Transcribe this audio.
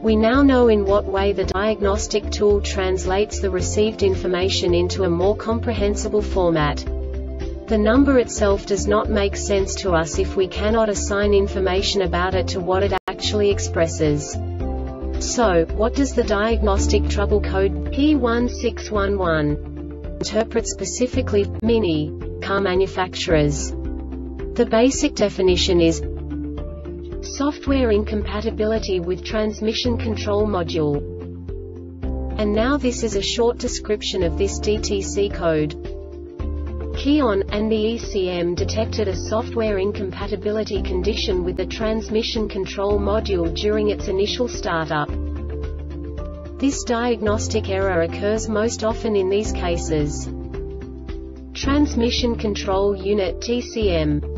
We now know in what way the diagnostic tool translates the received information into a more comprehensible format. The number itself does not make sense to us if we cannot assign information about it to what it actually expresses. So, what does the diagnostic trouble code P1611 interpret specifically, Mini, car manufacturers? The basic definition is software incompatibility with transmission control module. And now this is a short description of this DTC code. Kion, and the ECM detected a software incompatibility condition with the transmission control module during its initial startup. This diagnostic error occurs most often in these cases. Transmission Control Unit TCM